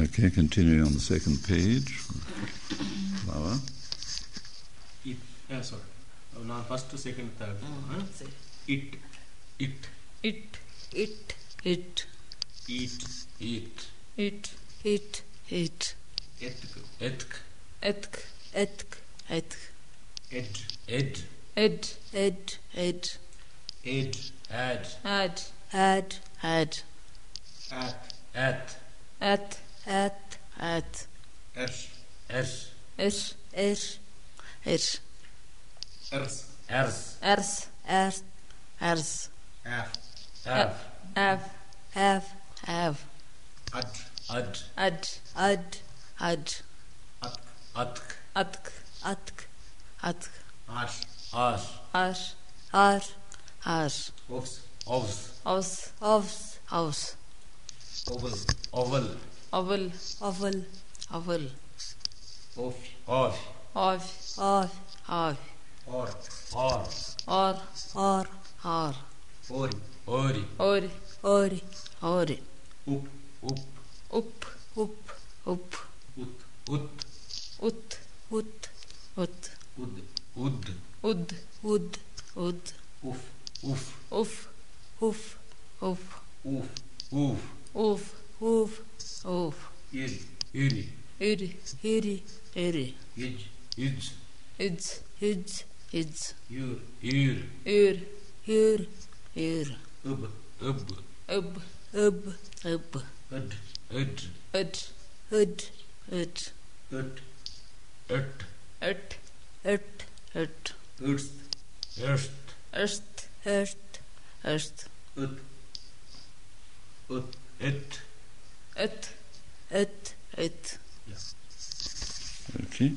Okay, continuing on the second page. Flower. It, uh, sorry. Uh, now first, second, third. Huh? It, it, It, It, it, eat, Eat. it, it, it, etk, Etk. etk, etk, etk, ed, Ed. ed, ed, ed, ed, Ad. ad, ad, ad, at, At. at, at, at, ers, Ers. is, er, er, ers, Ers. ers, er, ers, af, Av. av, have, have, ad, Ad. ad, ad, ad, atk, Atk. atk, atk, atk, ars, Ar. ar, ar, ar, ovs, Ovs. os, ovs, ovs, oval, Oval. أظل. أظل. أظل. أوفي أوفي أوفي أوفي أوفي أور أور أور أور أور أوري أوري أوري أوري أوري أوب أوب أوب أوب أوب أوت أوت أوت أوت أود أود أود أود أود أوف أوف أوف أوف أوف أوف أوف أوف أوف uf, uf, id, Iri. uri, iri, iri, ij, Ids. ids, ids, ids, yur, Yr. ur, ur, ur, ub, Ub. ub, ub, ub, ud, Ud. ud, ud, ud, ut, Ut. urt, ut, ut, urst, Erst. erst, hört, hört, ut, ut, Ut. Ut, ut, ut. ja. Okay.